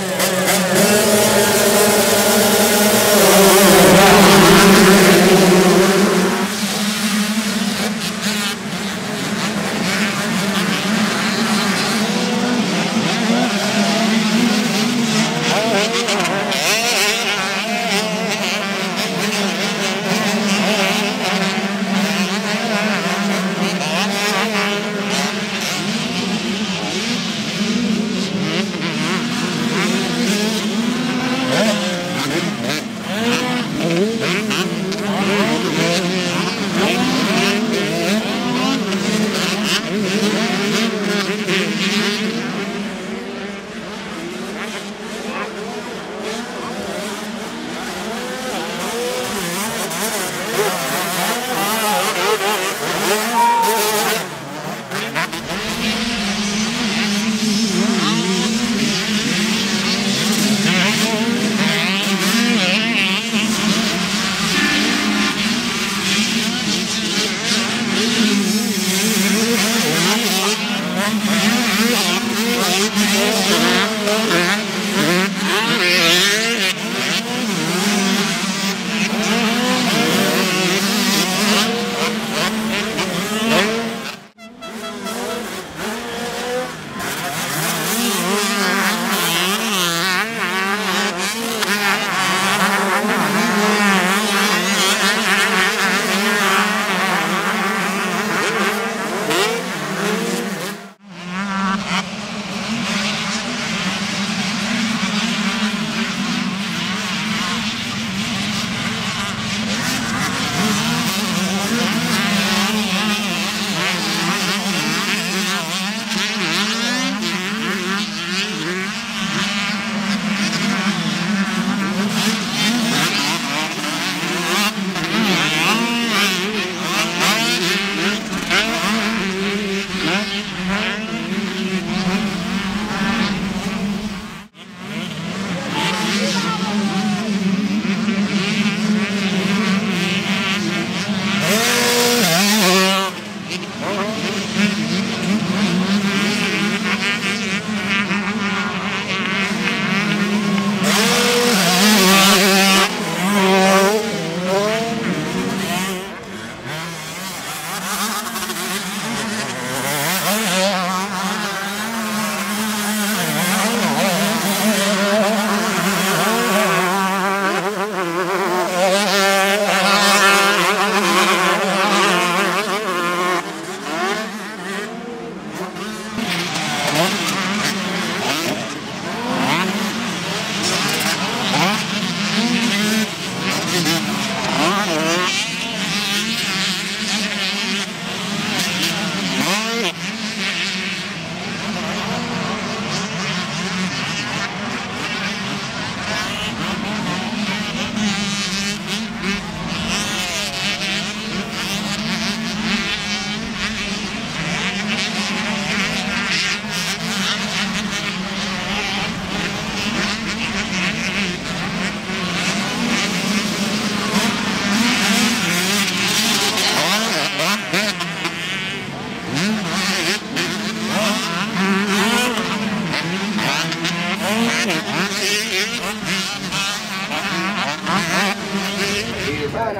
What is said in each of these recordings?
Yeah.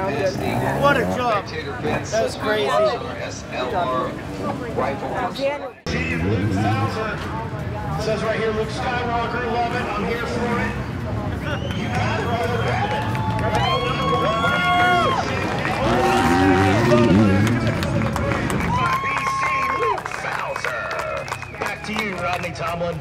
What a job. That was crazy. Says right here, Luke Skywalker, love it. I'm here for it. You got it, brother. Grab it. Back to you, Rodney Tomlin.